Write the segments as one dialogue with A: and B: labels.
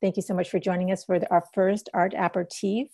A: Thank you so much for joining us for the, our first art aperitif.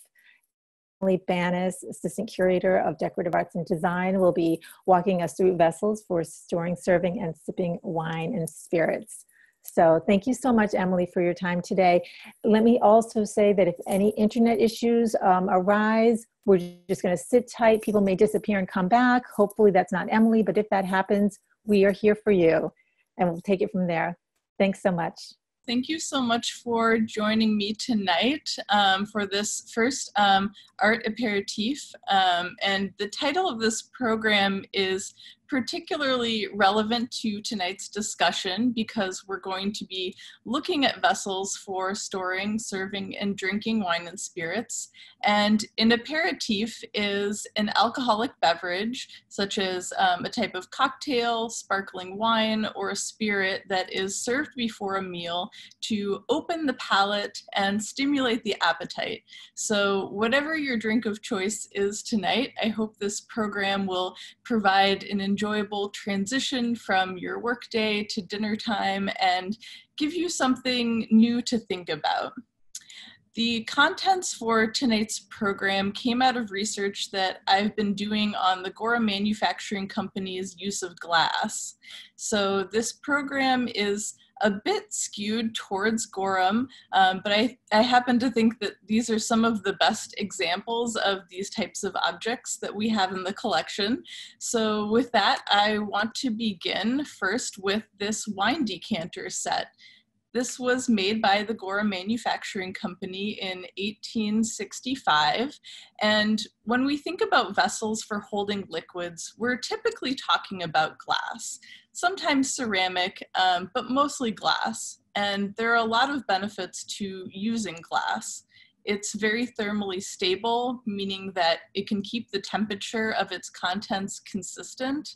A: Emily Banas, Assistant Curator of Decorative Arts and Design, will be walking us through vessels for storing, serving, and sipping wine and spirits. So thank you so much, Emily, for your time today. Let me also say that if any internet issues um, arise, we're just going to sit tight. People may disappear and come back. Hopefully that's not Emily, but if that happens, we are here for you and we'll take it from there. Thanks so much.
B: Thank you so much for joining me tonight um, for this first um, art aperitif. Um, and the title of this program is particularly relevant to tonight's discussion because we're going to be looking at vessels for storing, serving, and drinking wine and spirits. And an aperitif is an alcoholic beverage, such as um, a type of cocktail, sparkling wine, or a spirit that is served before a meal to open the palate and stimulate the appetite. So, whatever your drink of choice is tonight, I hope this program will provide an enjoyable transition from your workday to dinner time and give you something new to think about. The contents for tonight's program came out of research that I've been doing on the Gorham Manufacturing Company's use of glass. So this program is a bit skewed towards Gorham, um, but I, I happen to think that these are some of the best examples of these types of objects that we have in the collection. So with that, I want to begin first with this wine decanter set. This was made by the Gorham Manufacturing Company in 1865. And when we think about vessels for holding liquids, we're typically talking about glass, sometimes ceramic, um, but mostly glass. And there are a lot of benefits to using glass. It's very thermally stable, meaning that it can keep the temperature of its contents consistent.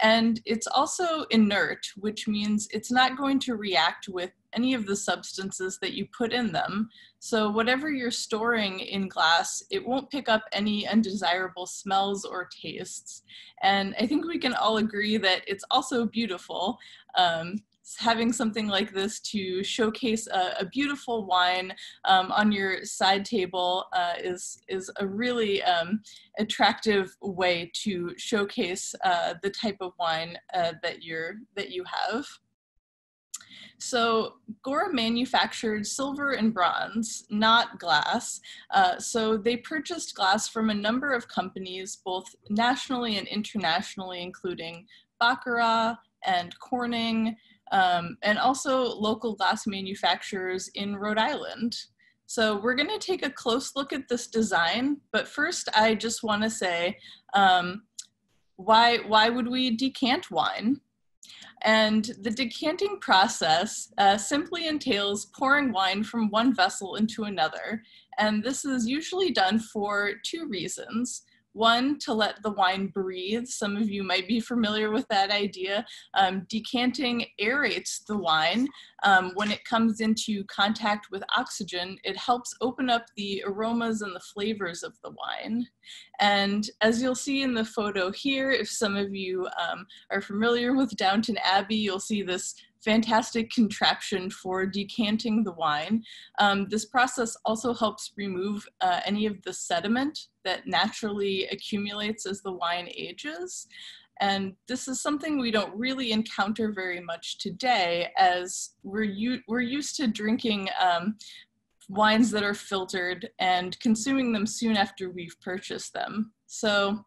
B: And it's also inert, which means it's not going to react with any of the substances that you put in them. So whatever you're storing in glass, it won't pick up any undesirable smells or tastes. And I think we can all agree that it's also beautiful. Um, having something like this to showcase a, a beautiful wine um, on your side table uh, is is a really um, attractive way to showcase uh, the type of wine uh, that you're that you have. So Gorham manufactured silver and bronze, not glass. Uh, so they purchased glass from a number of companies, both nationally and internationally, including Baccarat and Corning, um, and also local glass manufacturers in Rhode Island. So we're gonna take a close look at this design, but first I just wanna say, um, why, why would we decant wine? And the decanting process uh, simply entails pouring wine from one vessel into another. And this is usually done for two reasons. One, to let the wine breathe. Some of you might be familiar with that idea. Um, decanting aerates the wine. Um, when it comes into contact with oxygen, it helps open up the aromas and the flavors of the wine. And as you'll see in the photo here, if some of you um, are familiar with Downton Abbey, you'll see this fantastic contraption for decanting the wine. Um, this process also helps remove uh, any of the sediment that naturally accumulates as the wine ages. And this is something we don't really encounter very much today as we're, we're used to drinking um, wines that are filtered and consuming them soon after we've purchased them. So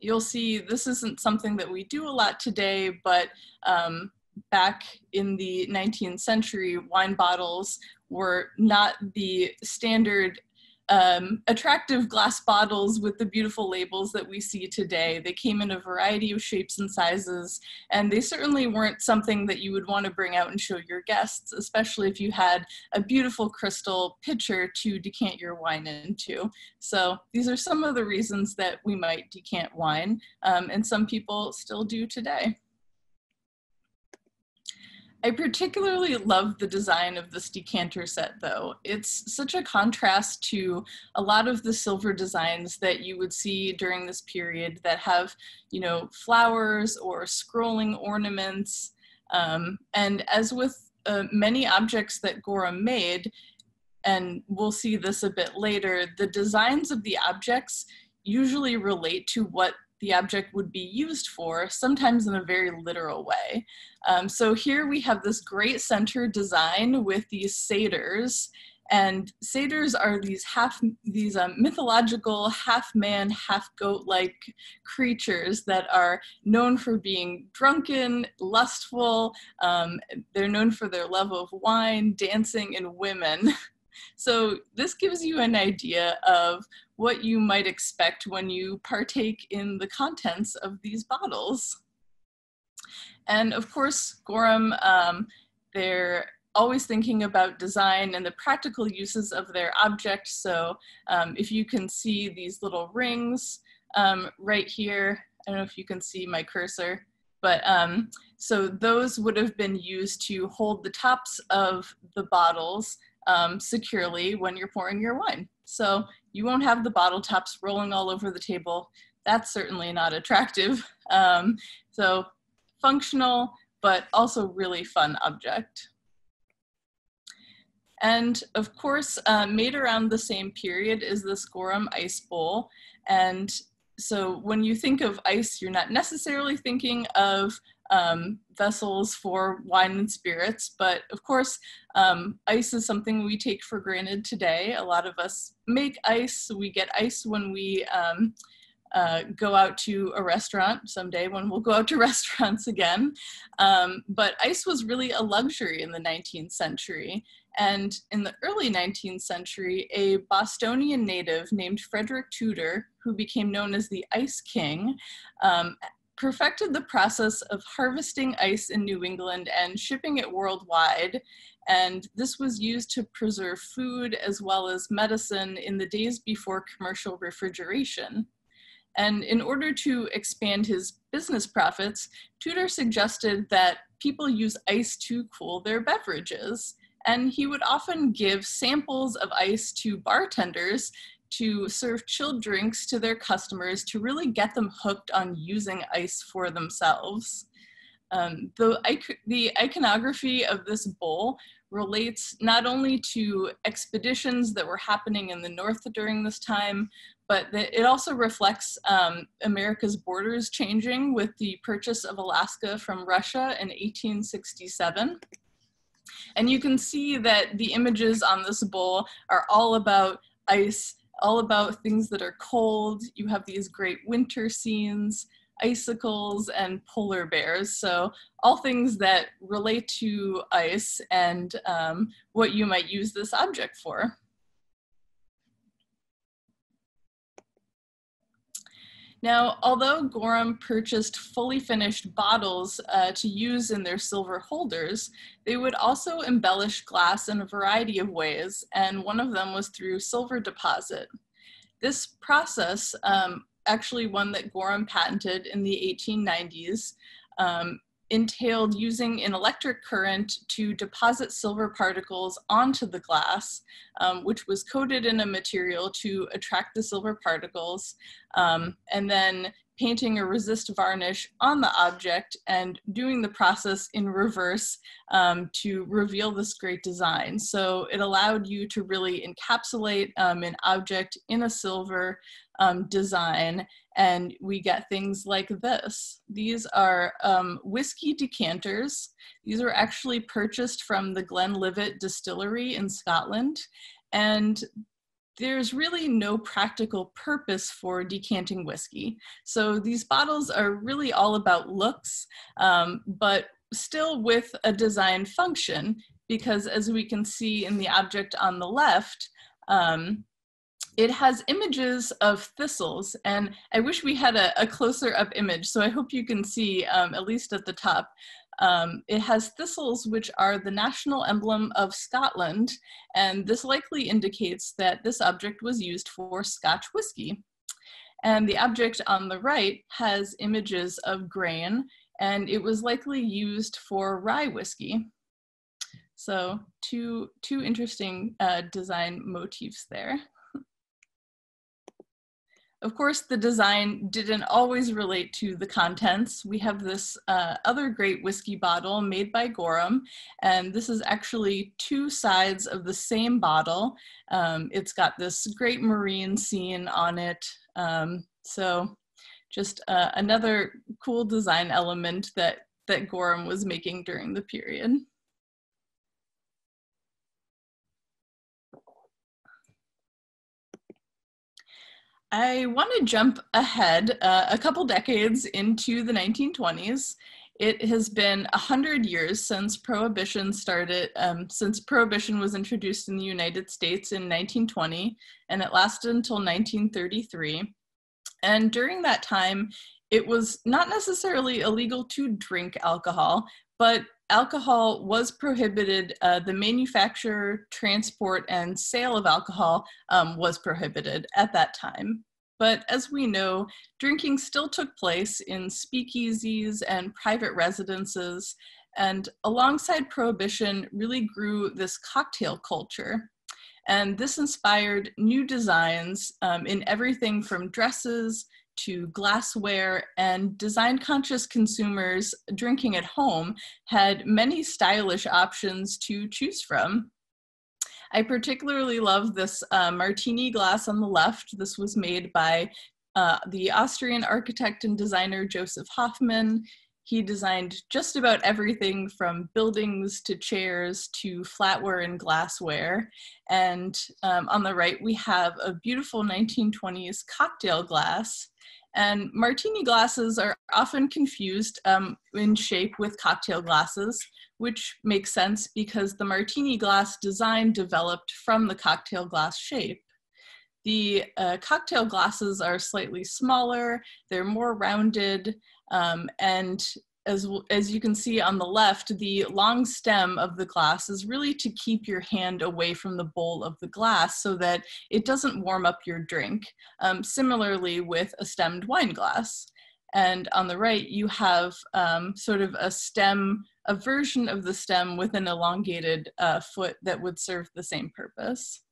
B: you'll see this isn't something that we do a lot today, but um, back in the 19th century, wine bottles were not the standard um, attractive glass bottles with the beautiful labels that we see today. They came in a variety of shapes and sizes, and they certainly weren't something that you would want to bring out and show your guests, especially if you had a beautiful crystal pitcher to decant your wine into. So these are some of the reasons that we might decant wine, um, and some people still do today. I particularly love the design of this decanter set though. It's such a contrast to a lot of the silver designs that you would see during this period that have, you know, flowers or scrolling ornaments. Um, and as with uh, many objects that Gorham made, and we'll see this a bit later, the designs of the objects usually relate to what the object would be used for, sometimes in a very literal way. Um, so here we have this great center design with these satyrs and satyrs are these half these um, mythological half man half goat like creatures that are known for being drunken lustful um, they're known for their love of wine dancing and women so this gives you an idea of what you might expect when you partake in the contents of these bottles and of course gorham um, they're always thinking about design and the practical uses of their object. So um, if you can see these little rings um, right here, I don't know if you can see my cursor, but um, so those would have been used to hold the tops of the bottles um, securely when you're pouring your wine. So you won't have the bottle tops rolling all over the table. That's certainly not attractive. Um, so functional, but also really fun object. And of course, uh, made around the same period is this Gorham Ice Bowl. And so when you think of ice, you're not necessarily thinking of um, vessels for wine and spirits, but of course, um, ice is something we take for granted today. A lot of us make ice. We get ice when we um, uh, go out to a restaurant someday when we'll go out to restaurants again. Um, but ice was really a luxury in the 19th century. And in the early 19th century, a Bostonian native named Frederick Tudor, who became known as the Ice King, um, perfected the process of harvesting ice in New England and shipping it worldwide. And this was used to preserve food as well as medicine in the days before commercial refrigeration. And in order to expand his business profits, Tudor suggested that people use ice to cool their beverages and he would often give samples of ice to bartenders to serve chilled drinks to their customers to really get them hooked on using ice for themselves. Um, the, the iconography of this bowl relates not only to expeditions that were happening in the north during this time, but it also reflects um, America's borders changing with the purchase of Alaska from Russia in 1867. And you can see that the images on this bowl are all about ice, all about things that are cold. You have these great winter scenes, icicles, and polar bears. So all things that relate to ice and um, what you might use this object for. Now, although Gorham purchased fully finished bottles uh, to use in their silver holders, they would also embellish glass in a variety of ways, and one of them was through silver deposit. This process, um, actually one that Gorham patented in the 1890s, um, entailed using an electric current to deposit silver particles onto the glass, um, which was coated in a material to attract the silver particles, um, and then painting a resist varnish on the object and doing the process in reverse um, to reveal this great design. So it allowed you to really encapsulate um, an object in a silver um, design and we get things like this. These are um, whiskey decanters. These are actually purchased from the Glenlivet distillery in Scotland and there's really no practical purpose for decanting whiskey. So these bottles are really all about looks, um, but still with a design function, because as we can see in the object on the left, um, it has images of thistles and I wish we had a, a closer up image so I hope you can see um, at least at the top um, it has thistles, which are the national emblem of Scotland, and this likely indicates that this object was used for Scotch whiskey. And the object on the right has images of grain, and it was likely used for rye whiskey. So two, two interesting uh, design motifs there. Of course, the design didn't always relate to the contents. We have this uh, other great whiskey bottle made by Gorham, and this is actually two sides of the same bottle. Um, it's got this great marine scene on it. Um, so just uh, another cool design element that, that Gorham was making during the period. I want to jump ahead uh, a couple decades into the 1920s. It has been 100 years since Prohibition started, um, since Prohibition was introduced in the United States in 1920, and it lasted until 1933. And during that time, it was not necessarily illegal to drink alcohol, but alcohol was prohibited. Uh, the manufacture, transport, and sale of alcohol um, was prohibited at that time. But as we know, drinking still took place in speakeasies and private residences, and alongside Prohibition really grew this cocktail culture. And this inspired new designs um, in everything from dresses to glassware, and design conscious consumers drinking at home had many stylish options to choose from. I particularly love this uh, martini glass on the left. This was made by uh, the Austrian architect and designer Josef Hoffmann. He designed just about everything from buildings to chairs to flatware and glassware. And um, on the right, we have a beautiful 1920s cocktail glass. And martini glasses are often confused um, in shape with cocktail glasses, which makes sense because the martini glass design developed from the cocktail glass shape. The uh, cocktail glasses are slightly smaller, they're more rounded, um, and as, as you can see on the left, the long stem of the glass is really to keep your hand away from the bowl of the glass so that it doesn't warm up your drink. Um, similarly with a stemmed wine glass. And on the right, you have um, sort of a stem, a version of the stem with an elongated uh, foot that would serve the same purpose.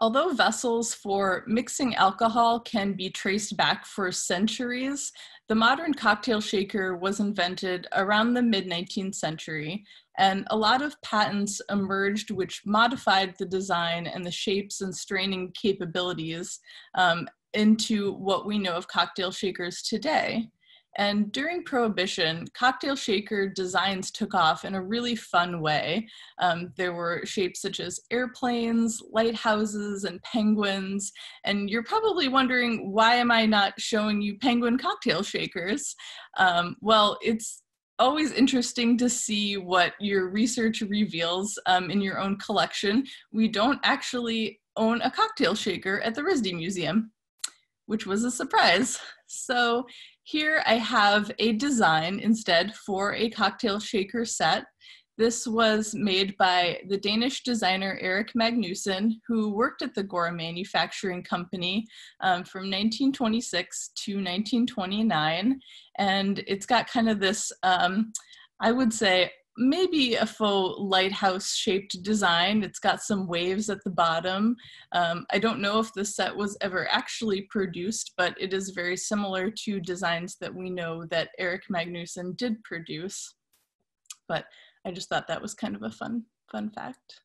B: Although vessels for mixing alcohol can be traced back for centuries, the modern cocktail shaker was invented around the mid 19th century, and a lot of patents emerged which modified the design and the shapes and straining capabilities um, into what we know of cocktail shakers today. And during Prohibition, cocktail shaker designs took off in a really fun way. Um, there were shapes such as airplanes, lighthouses, and penguins. And you're probably wondering, why am I not showing you penguin cocktail shakers? Um, well, it's always interesting to see what your research reveals um, in your own collection. We don't actually own a cocktail shaker at the RISD Museum, which was a surprise. So here I have a design instead for a cocktail shaker set. This was made by the Danish designer Erik Magnussen, who worked at the Gorham Manufacturing Company um, from 1926 to 1929. And it's got kind of this, um, I would say, maybe a faux lighthouse shaped design. It's got some waves at the bottom. Um, I don't know if the set was ever actually produced, but it is very similar to designs that we know that Erik Magnussen did produce. But I just thought that was kind of a fun, fun fact.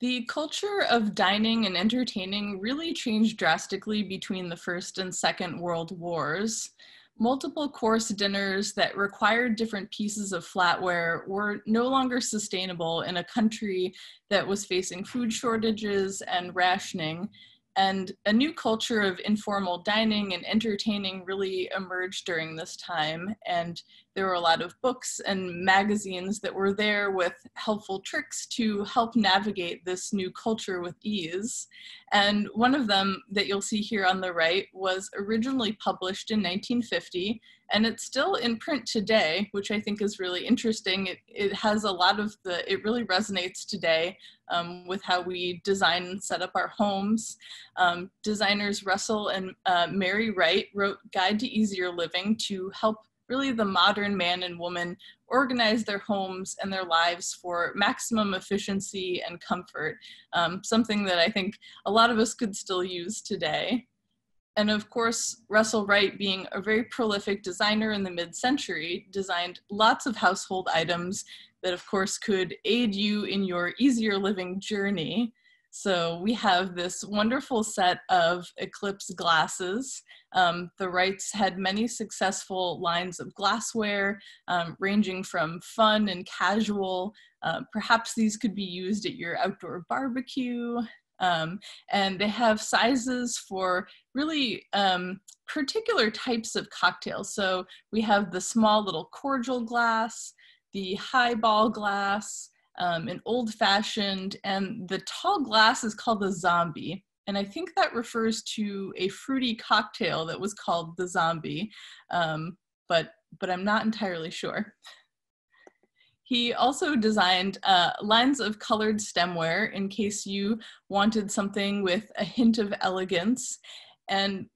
B: The culture of dining and entertaining really changed drastically between the First and Second World Wars multiple course dinners that required different pieces of flatware were no longer sustainable in a country that was facing food shortages and rationing. And a new culture of informal dining and entertaining really emerged during this time. And there were a lot of books and magazines that were there with helpful tricks to help navigate this new culture with ease. And one of them that you'll see here on the right was originally published in 1950 and it's still in print today, which I think is really interesting. It, it has a lot of the, it really resonates today um, with how we design and set up our homes. Um, designers Russel and uh, Mary Wright wrote Guide to Easier Living to help really the modern man and woman organize their homes and their lives for maximum efficiency and comfort, um, something that I think a lot of us could still use today. And of course, Russel Wright, being a very prolific designer in the mid century, designed lots of household items that, of course, could aid you in your easier living journey. So we have this wonderful set of Eclipse glasses. Um, the Wrights had many successful lines of glassware, um, ranging from fun and casual. Uh, perhaps these could be used at your outdoor barbecue. Um, and they have sizes for really um, particular types of cocktails. So we have the small little cordial glass, the highball glass, um, an old fashioned, and the tall glass is called the zombie. And I think that refers to a fruity cocktail that was called the zombie, um, but, but I'm not entirely sure. He also designed uh, lines of colored stemware in case you wanted something with a hint of elegance. And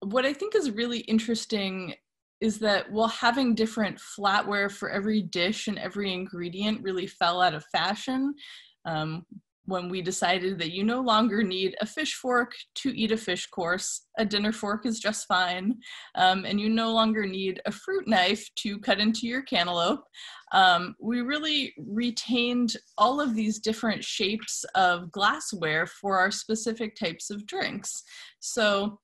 B: what I think is really interesting is that while having different flatware for every dish and every ingredient really fell out of fashion um, when we decided that you no longer need a fish fork to eat a fish course, a dinner fork is just fine, um, and you no longer need a fruit knife to cut into your cantaloupe. Um, we really retained all of these different shapes of glassware for our specific types of drinks. So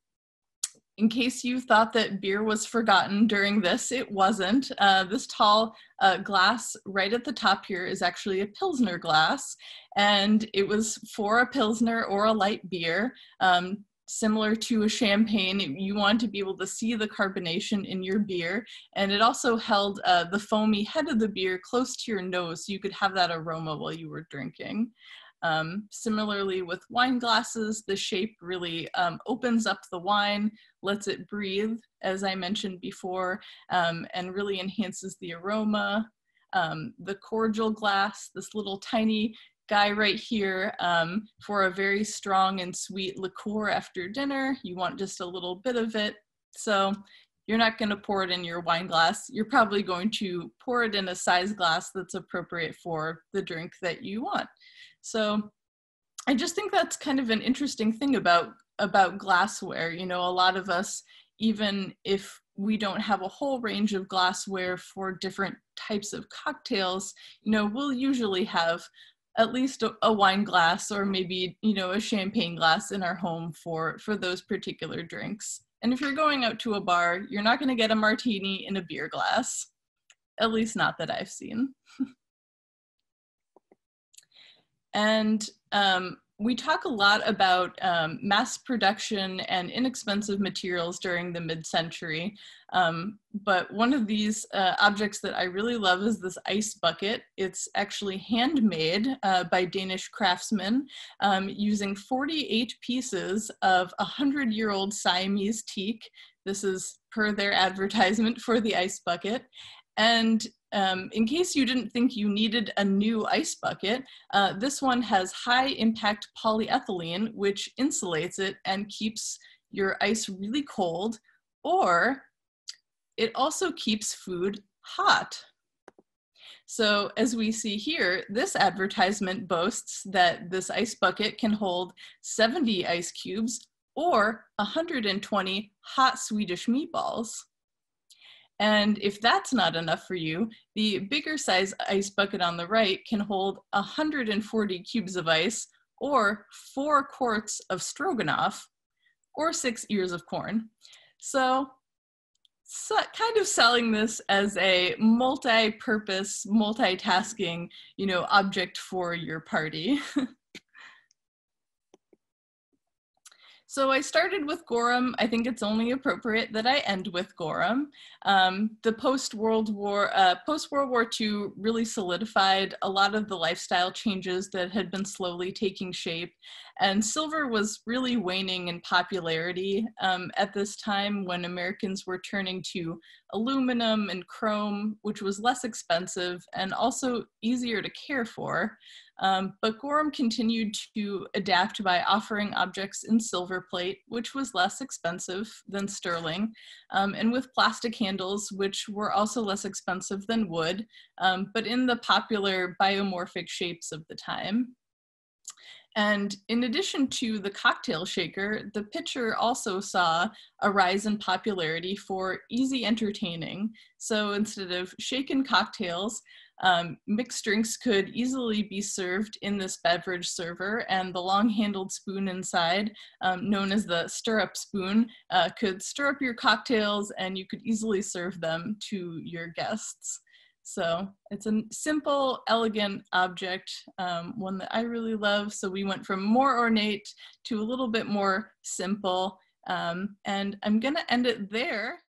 B: in case you thought that beer was forgotten during this, it wasn't. Uh, this tall uh, glass right at the top here is actually a Pilsner glass, and it was for a Pilsner or a light beer. Um, similar to a champagne, you want to be able to see the carbonation in your beer. And it also held uh, the foamy head of the beer close to your nose so you could have that aroma while you were drinking. Um, similarly with wine glasses, the shape really um, opens up the wine, lets it breathe, as I mentioned before, um, and really enhances the aroma. Um, the cordial glass, this little tiny guy right here um, for a very strong and sweet liqueur after dinner. You want just a little bit of it. So you're not going to pour it in your wine glass. You're probably going to pour it in a size glass that's appropriate for the drink that you want. So I just think that's kind of an interesting thing about about glassware. You know, a lot of us, even if we don't have a whole range of glassware for different types of cocktails, you know, we'll usually have at least a, a, wine glass or maybe you know a champagne glass in our home for for those particular drinks. And if you're going out to a bar you're not going to get a martini in a beer glass. At least not that i've seen And um, we talk a lot about um, mass production and inexpensive materials during the mid-century. Um, but one of these uh, objects that I really love is this ice bucket. It's actually handmade uh, by Danish craftsmen um, using 48 pieces of a 100-year-old Siamese teak. This is per their advertisement for the ice bucket. And um, in case you didn't think you needed a new ice bucket, uh, this one has high impact polyethylene, which insulates it and keeps your ice really cold, or it also keeps food hot. So as we see here, this advertisement boasts that this ice bucket can hold 70 ice cubes or 120 hot Swedish meatballs. And if that's not enough for you, the bigger size ice bucket on the right can hold 140 cubes of ice or four quarts of stroganoff or six ears of corn. So, so kind of selling this as a multi-purpose, multitasking, you know, object for your party. So I started with Gorham. I think it's only appropriate that I end with Gorham. Um, the post World War, uh, post World War II, really solidified a lot of the lifestyle changes that had been slowly taking shape, and silver was really waning in popularity um, at this time when Americans were turning to aluminum and chrome, which was less expensive and also easier to care for. Um, but Gorham continued to adapt by offering objects in silver plate, which was less expensive than sterling, um, and with plastic handles, which were also less expensive than wood, um, but in the popular biomorphic shapes of the time. And in addition to the cocktail shaker, the pitcher also saw a rise in popularity for easy entertaining. So instead of shaken cocktails, um, mixed drinks could easily be served in this beverage server, and the long handled spoon inside, um, known as the stirrup spoon, uh, could stir up your cocktails and you could easily serve them to your guests. So it's a simple, elegant object, um, one that I really love. So we went from more ornate to a little bit more simple. Um, and I'm going to end it there.